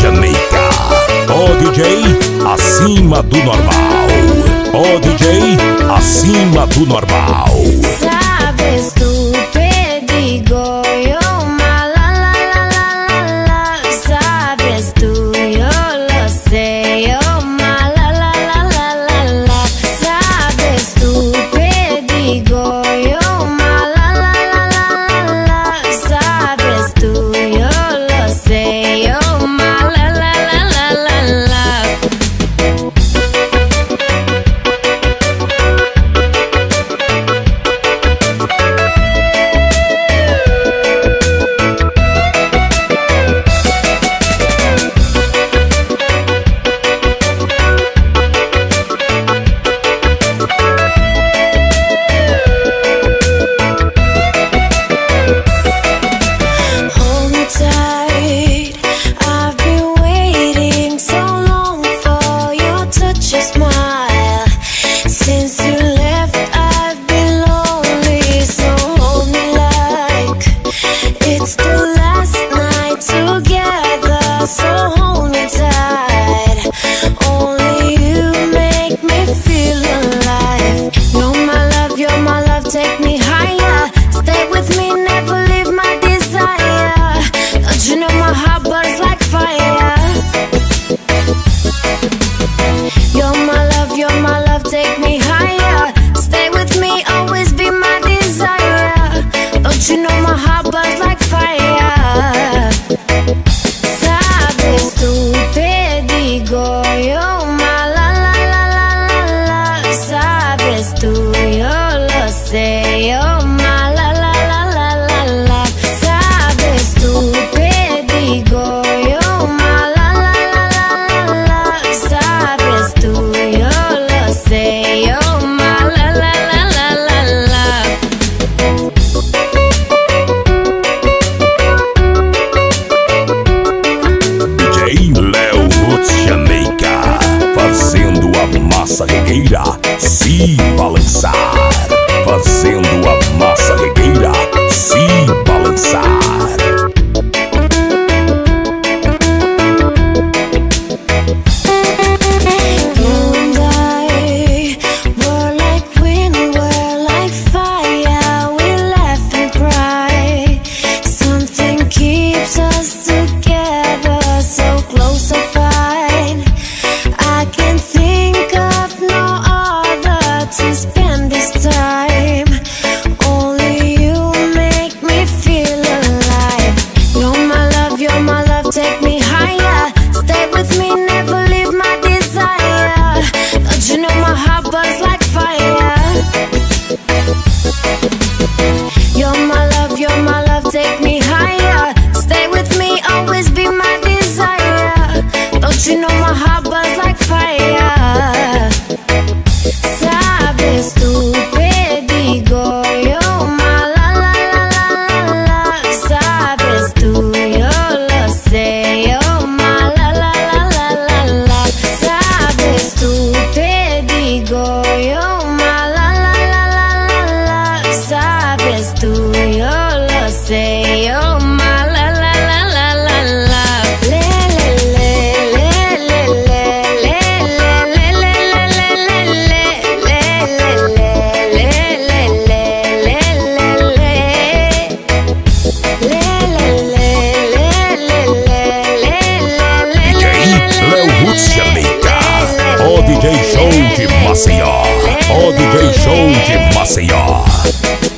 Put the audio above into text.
Jamaica. Ó DJ, acima do normal. Ó DJ, acima do normal. cause tú y lo sé, la Sabes tu? que digo yo ma Sabes tu? y lo la DJ Léo Jamaica, fazendo a massa regueira se balançar, fazendo a massa regueira se balançar. She know my heart. O DJ Show de Maceió.